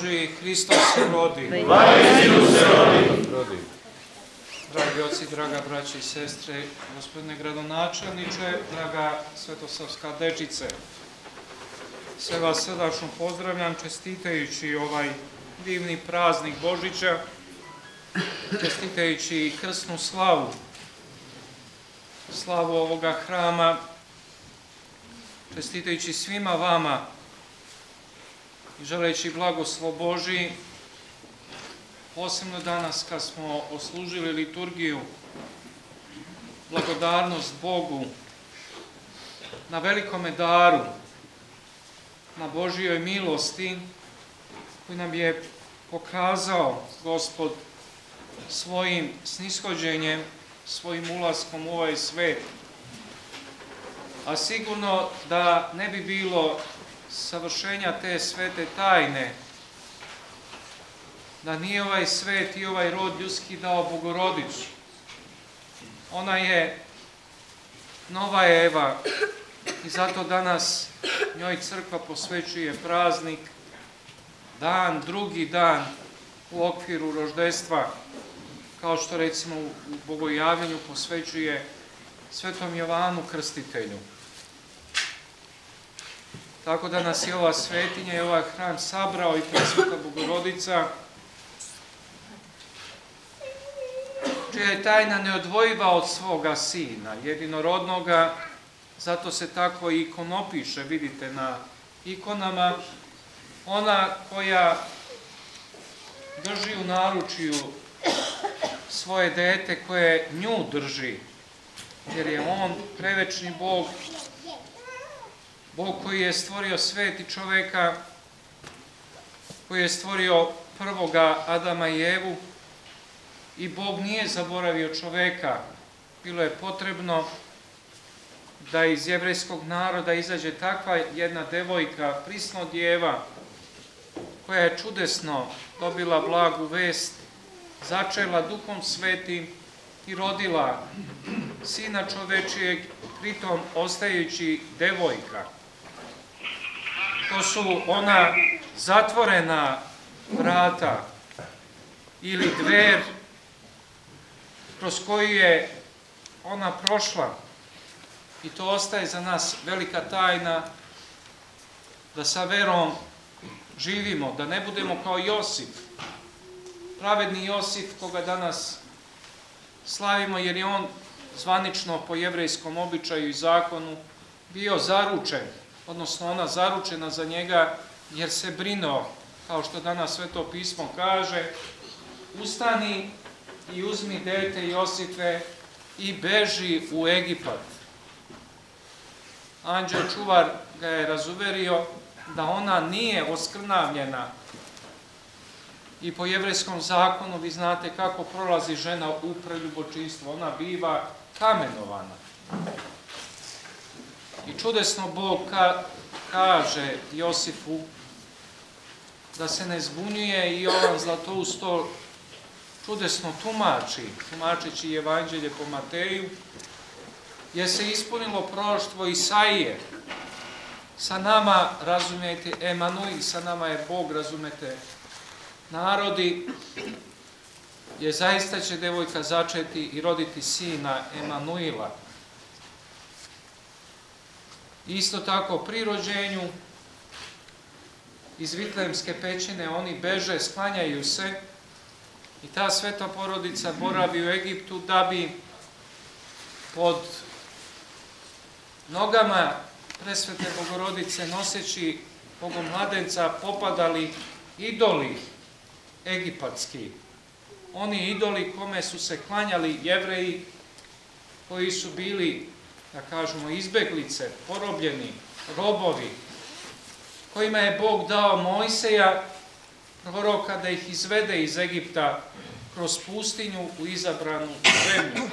Boži, Hristos se rodi. Vajstinu se rodi. Dragi oci, draga braći i sestre, gospodine gradonačelniče, draga Svetosavska dečice, sve vas srdačno pozdravljam čestitajući ovaj divni praznik Božića, čestitajući krsnu slavu, slavu ovoga hrama, čestitajući svima vama i želeći blagoslov Božiji, posebno danas kad smo oslužili liturgiju, blagodarnost Bogu na velikome daru, na Božijoj milosti koji nam je pokazao Gospod svojim snishođenjem, svojim ulaskom u ovaj svet. A sigurno da ne bi bilo savršenja te svete tajne, da nije ovaj svet i ovaj rod ljudski dao Bogorodicu. Ona je nova Eva i zato danas njoj crkva posvećuje praznik, dan, drugi dan u okviru roždestva, kao što recimo u Bogojavljenju posvećuje Svetom Jovanu Krstitelju. Tako da nas je ova svetinja i ovaj hram sabrao i presveta Bogorodica, čija je tajna neodvojiva od svoga sina, jedinorodnoga, zato se tako i ikonopiše, vidite na ikonama, ona koja drži u naručiju svoje dete koje nju drži, jer je on prevečni Bog, Bog koji je stvorio svet i čoveka, koji je stvorio prvoga Adama i Evu, i Bog nije zaboravio čoveka. Bilo je potrebno da iz jevrejskog naroda izađe takva jedna devojka, prisno djeva, koja je čudesno dobila blagu vest, začela duhom svetim i rodila sina čovečijeg, pritom ostajući devojka. To su ona zatvorena vrata ili dver kroz koju je ona prošla i to ostaje za nas velika tajna da sa verom živimo, da ne budemo kao Josip, pravedni Josip koga danas slavimo jer je on zvanično po jevrejskom običaju i zakonu bio zaručen, odnosno ona zaručena za njega jer se brinuo, kao što danas Sveto pismo kaže, ustani i uzmi dete Josife i beži u Egipat. Anđeo čuvar ga je razuverio da ona nije oskrnavljena i po jevrejskom zakonu vi znate kako prolazi žena u preljubočinstvo. Ona biva kamenovana. I čudesno Bog ka, kaže Josifu da se ne zbunjuje i Jovan Zlatousto čudesno tumači, tumačeći evanđelje po Mateju, je se ispunilo proroštvo Isaije. Sa nama, razumijete, Emanuil, sa nama je Bog, razumete, narodi, je zaista će devojka začeti i roditi sina Emanuila. Isto tako, pri rođenju iz Vitlemske pećine oni beže, sklanjaju se, I ta sveta porodica boravi u Egiptu da bi pod nogama presvete bogorodice noseći bogomladenca popadali idoli egipatski. Oni idoli kome su se klanjali jevreji koji su bili, da kažemo, izbeglice, porobljeni, robovi, kojima je Bog dao Mojseja proroka da ih izvede iz Egipta kroz pustinju u izabranu zemlju.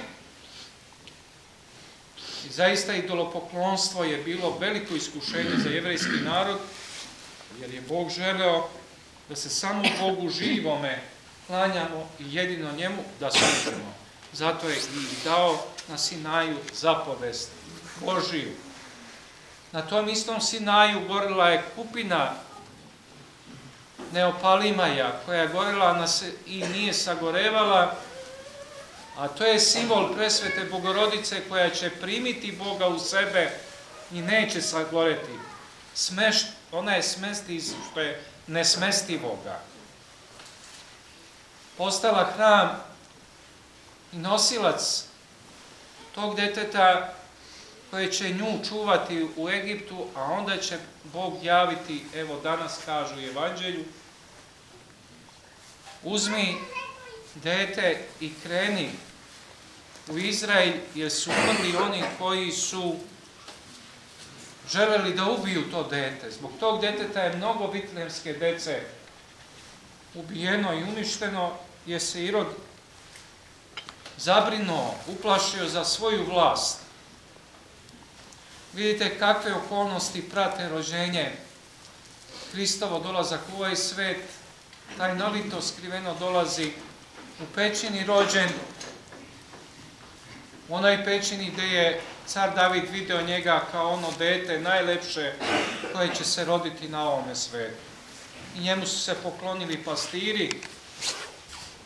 I zaista idolopoklonstvo je bilo veliko iskušenje za jevrejski narod, jer je Bog želeo da se samo Bogu živome klanjamo i jedino njemu da služimo. Zato je i dao na Sinaju zapovest Božiju. Na tom istom Sinaju gorila je kupina neopalimaja koja je se, i nije sagorevala, a to je simbol presvete Bogorodice koja će primiti Boga u sebe i neće sagoreti. Smeš, ona je smesti što je nesmestivoga. Postala hram nosilac tog deteta koje će nju čuvati u Egiptu, a onda će Bog javiti, evo danas kažu Evanđelju, uzmi dete i kreni u Izrael, jer su umrli oni koji su želeli da ubiju to dete. Zbog tog deteta je mnogo vitlemske dece ubijeno i uništeno, jer se Irod zabrinuo, uplašio za svoju vlast. Vidite kakve okolnosti prate rođenje Hristovo dolazak u ovaj svet, taj novito skriveno dolazi u pećini rođen, u onoj pećini gde je car David video njega kao ono dete najlepše koje će se roditi na ovome svetu. I njemu su se poklonili pastiri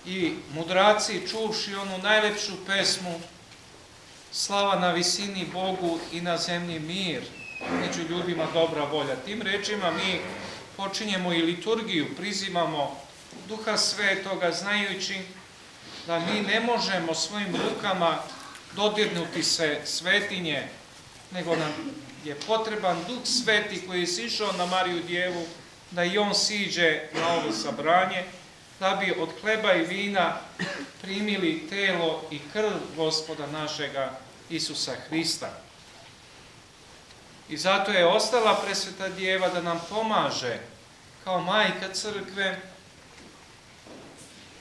i mudraci čuvši onu najlepšu pesmu slava na visini Bogu i na zemlji mir, među ljudima dobra volja. Tim rečima mi počinjemo i liturgiju, prizivamo Duha Svetoga, znajući da mi ne možemo svojim rukama dodirnuti se svetinje, nego nam je potreban Duh Sveti koji je sišao na Mariju Djevu, da i on siđe na ovo sabranje, da bi od hleba i vina primili telo i krv gospoda našega Isusa Hrista. I zato je ostala presveta djeva da nam pomaže kao majka crkve,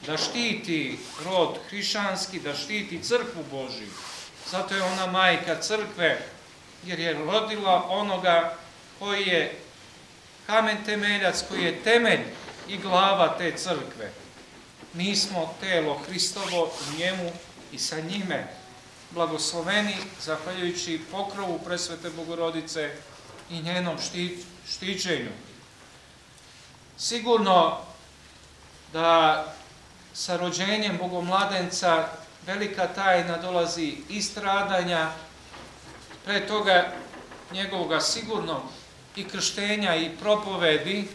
da štiti rod hrišanski, da štiti crkvu Božiju. Zato je ona majka crkve, jer je rodila onoga koji je kamen temeljac, koji je temelj i glava te crkve. Mi smo telo Hristovo u njemu i sa njime blagosloveni, zahvaljujući pokrovu presvete Bogorodice i njenom šti, štićenju. Sigurno da sa rođenjem Bogomladenca velika tajna dolazi i stradanja, pre toga njegovoga sigurno i krštenja i propovedi,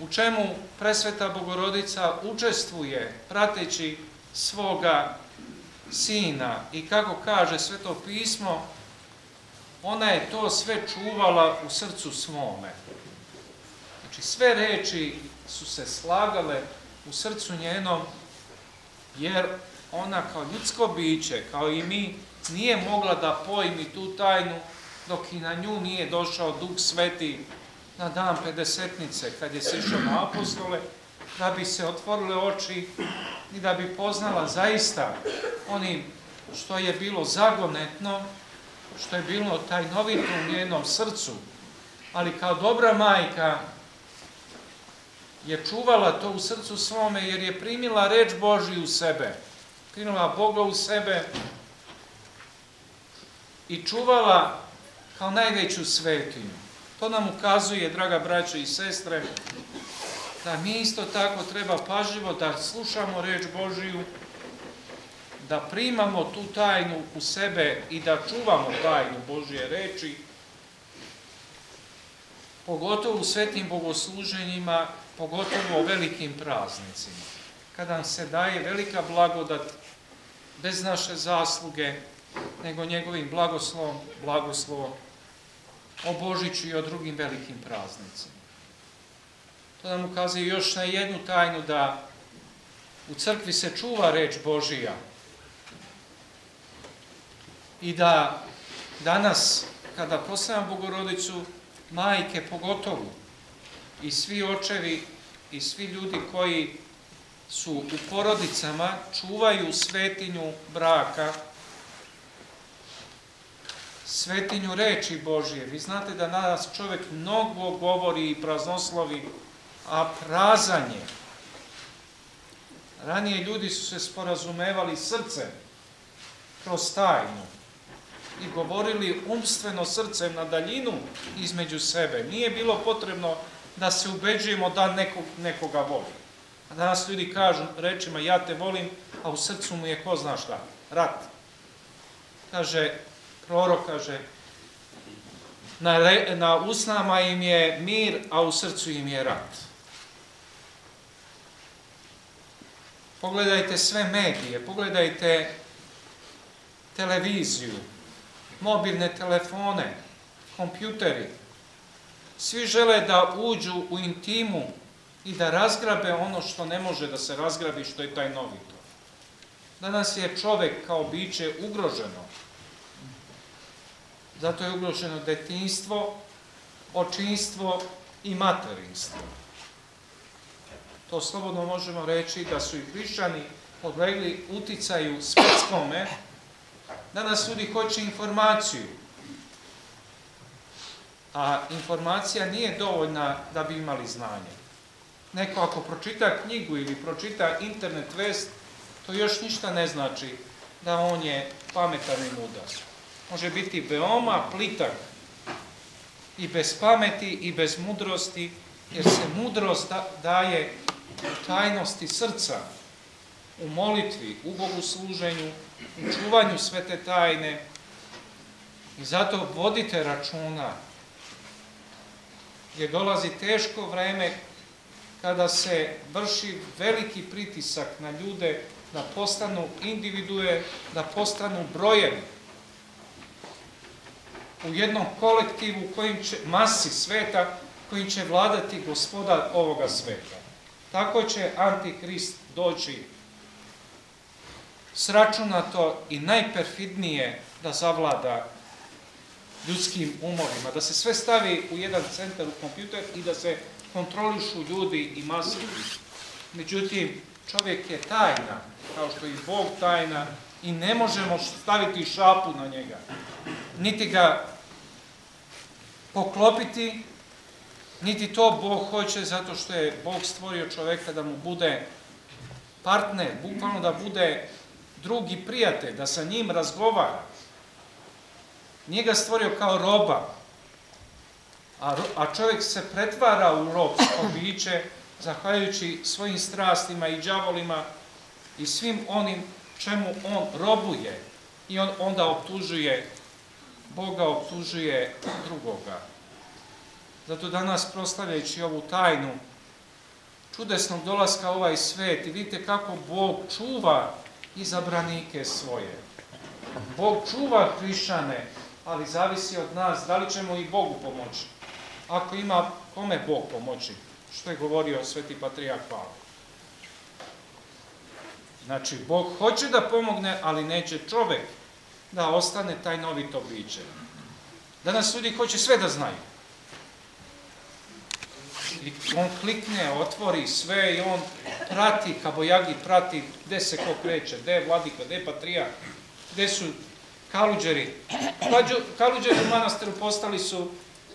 u čemu presveta Bogorodica učestvuje prateći svoga sina i kako kaže sveto pismo, ona je to sve čuvala u srcu svome. Znači sve reči su se slagale u srcu njenom, jer ona kao ljudsko biće, kao i mi, nije mogla da pojmi tu tajnu dok i na nju nije došao Duh Sveti na dan Pedesetnice, kad je sišao na apostole, da bi se otvorile oči i da bi poznala zaista onim što je bilo zagonetno, što je bilo taj novito u njenom srcu, ali kao dobra majka je čuvala to u srcu svome jer je primila reč Božiju u sebe, primila Boga u sebe i čuvala kao najveću svetinju. To nam ukazuje, draga braća i sestre, da mi isto tako treba pažljivo da slušamo reč Božiju, da primamo tu tajnu u sebe i da čuvamo tajnu Božje reči, pogotovo u svetim bogosluženjima, pogotovo u velikim praznicima, kada nam se daje velika blagodat bez naše zasluge, nego njegovim blagoslovom, blagoslovom o Božiću i o drugim velikim praznicima. To nam ukazuje još na jednu tajnu da u crkvi se čuva reč Božija i da danas, kada postavljam Bogorodicu, majke pogotovo, i svi očevi i svi ljudi koji su u porodicama, čuvaju svetinju braka, svetinju reči Božije. Vi znate da nas čovek mnogo govori i praznoslovi, a prazan je. Ranije ljudi su se sporazumevali srcem kroz tajnu i govorili umstveno srcem na daljinu između sebe. Nije bilo potrebno da se ubeđujemo da nekog, nekoga voli. A danas ljudi kažu rečima ja te volim, a u srcu mu je ko zna šta, rat. Kaže, prorok kaže, na, re, na usnama im je mir, a u srcu im je rat. Pogledajte sve medije, pogledajte televiziju, mobilne telefone, kompjuteri. Svi žele da uđu u intimu i da razgrabe ono što ne može da se razgrabi, što je taj novito. Danas je čovek kao biće ugroženo. Zato je ugroženo detinstvo, očinstvo i materinstvo. To slobodno možemo reći da su i hrišćani podlegli uticaju svetskome. Danas ljudi hoće informaciju, a informacija nije dovoljna da bi imali znanje. Neko ako pročita knjigu ili pročita internet vest, to još ništa ne znači da on je pametan i mudar. Može biti veoma plitak i bez pameti i bez mudrosti, jer se mudrost daje u tajnosti srca, u molitvi, u bogosluženju, u čuvanju svete tajne. I zato vodite računa, jer dolazi teško vreme kada se vrši veliki pritisak na ljude da postanu individue, da postanu brojevi u jednom kolektivu kojim će, masi sveta, kojim će vladati gospodar ovoga sveta. Tako će Antihrist doći sračunato i najperfidnije da zavlada ljudskim umovima, da se sve stavi u jedan centar u kompjuter i da se kontrolišu ljudi i masi. Međutim, čovjek je tajna, kao što i Bog tajna, i ne možemo staviti šapu na njega, niti ga poklopiti, niti to Bog hoće zato što je Bog stvorio čoveka da mu bude partner, bukvalno da bude drugi prijatelj, da sa njim razgovara. Nije ga stvorio kao roba, a, a čovjek se pretvara u robsko biće, zahvaljujući svojim strastima i džavolima i svim onim čemu on robuje i on onda optužuje Boga, optužuje drugoga. Zato danas proslavljajući ovu tajnu čudesnog dolaska ovaj svet i vidite kako Bog čuva izabranike svoje. Bog čuva hrišćane, ali zavisi od nas da li ćemo i Bogu pomoći. Ako ima kome Bog pomoći, što je govorio sveti patrijak Pavle. Znači, Bog hoće da pomogne, ali neće čovek da ostane taj novito biće. Danas ljudi hoće sve da znaju. I on klikne, otvori sve i on prati, kabojagi prati gde se ko kreće, gde je vladika, gde je patrija, gde su kaluđeri. Kaluđeri u manastiru postali su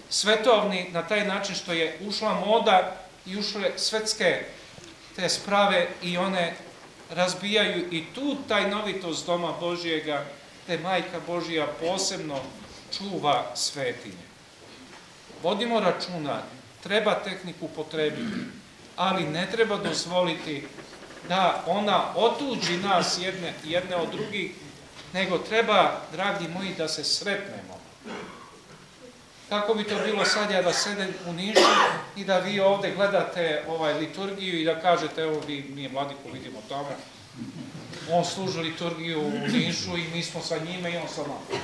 svetovni na taj način što je ušla moda i ušle svetske te sprave i one razbijaju i tu tajnovitost doma Božijega, te majka Božija posebno čuva svetinje. Vodimo računa, treba tehniku potrebiti, ali ne treba dozvoliti da ona otuđi nas jedne, jedne od drugih, nego treba, dragi moji, da se sretnemo. Kako bi to bilo sad ja da sedem u Nišu i da vi ovde gledate ovaj liturgiju i da kažete, evo vi, mi je vladiku vidimo tamo, on služi liturgiju u Nišu i mi smo sa njime i on sa nama.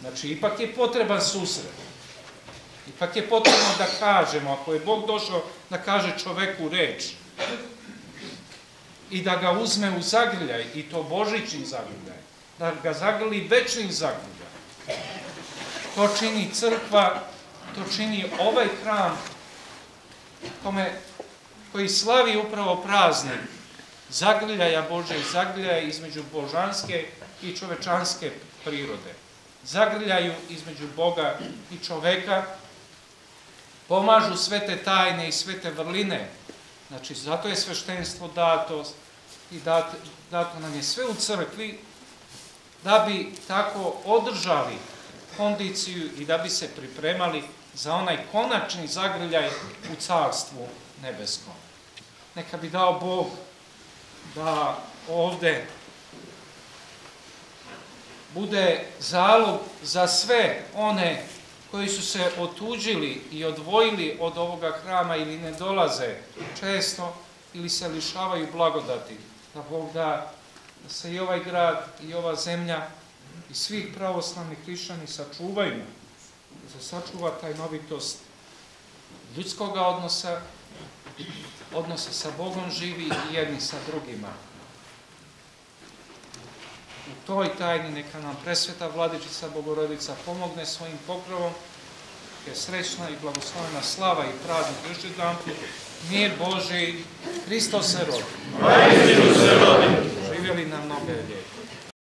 Znači, ipak je potreban susret. Ipak je potrebno da kažemo, ako je Bog došao da kaže čoveku reč, i da ga uzme u zagrljaj, i to božićni zagrljaj, da ga zagrli večnim zagrljaj. To čini crkva, to čini ovaj hram kome, koji slavi upravo praznik zagrljaja Bože, zagrljaja između božanske i čovečanske prirode. Zagrljaju između Boga i čoveka, pomažu sve te tajne i sve te vrline. Znači, zato je sveštenstvo dato i dato, nam je sve u crkvi, da bi tako održali kondiciju i da bi se pripremali za onaj konačni zagrljaj u carstvu nebeskom. Neka bi dao Bog da ovde bude zalog za sve one koji su se otuđili i odvojili od ovoga hrama ili ne dolaze često ili se lišavaju blagodati. Da Bog da da se i ovaj grad i ova zemlja i svih pravoslavnih hrišćani sačuvaju, da se sačuva taj novitost ljudskog odnosa, odnosa sa Bogom živi i jedni sa drugima. U toj tajni neka nam presveta vladičica Bogorodica pomogne svojim pokrovom, je srećna i blagoslovena slava i praznik još jedan put, mir Boži, Hristos se rodi. Vajstinu se rodi. Živjeli nam mnoge lijepe.